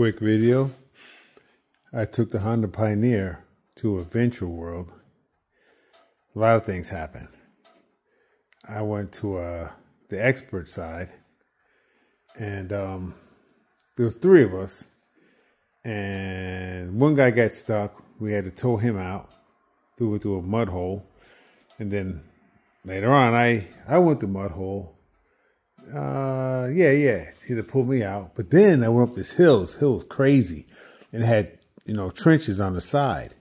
quick video. I took the Honda Pioneer to Adventure World. A lot of things happened. I went to uh, the expert side, and um, there was three of us, and one guy got stuck. We had to tow him out through through a mud hole, and then later on, I I went to mud hole. Uh, yeah, yeah, he had to pull me out. But then I went up this hill. This hill was crazy, and had you know trenches on the side.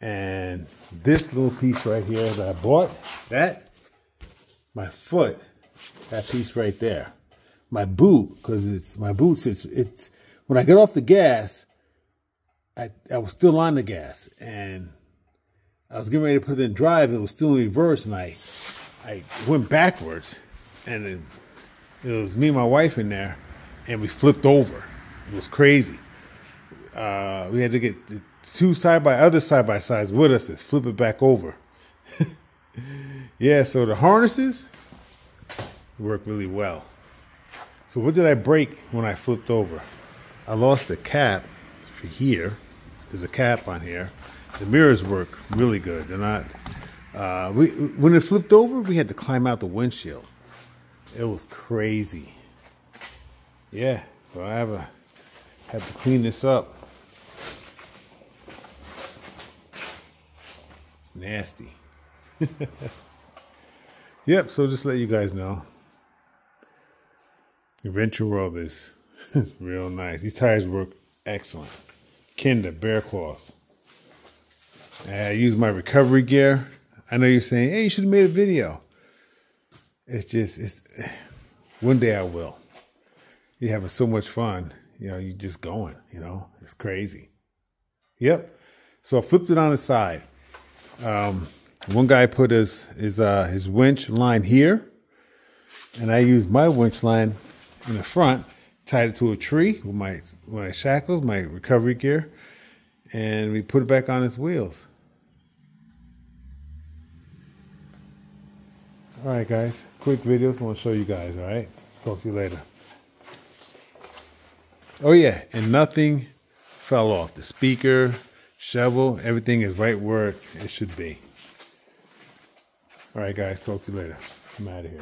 And this little piece right here that I bought, that my foot, that piece right there, my boot, because it's my boots. It's it's when I got off the gas, I I was still on the gas, and I was getting ready to put it in drive. It was still in reverse, and I I went backwards, and it, it was me and my wife in there, and we flipped over. It was crazy. Uh, we had to get two side by other side by sides with us to flip it back over. yeah, so the harnesses work really well. So what did I break when I flipped over? I lost the cap for here. There's a cap on here. The mirrors work really good. They're not. Uh, we when it flipped over, we had to climb out the windshield. It was crazy. Yeah, so I have a have to clean this up. It's nasty. yep, so just let you guys know. Adventure World is, is real nice. These tires work excellent. Kenda Bear Claws. I use my recovery gear. I know you're saying, hey, you should have made a video. It's just, it's one day I will. You're having so much fun. You know, you're just going, you know, it's crazy. Yep. So I flipped it on the side. Um, one guy put his his uh, his winch line here, and I used my winch line in the front, tied it to a tree with my my shackles, my recovery gear, and we put it back on its wheels. All right, guys, quick video I want to show you guys. All right, talk to you later. Oh yeah, and nothing fell off. The speaker, shovel, everything is right where it should be. All right, guys, talk to you later. I'm out of here.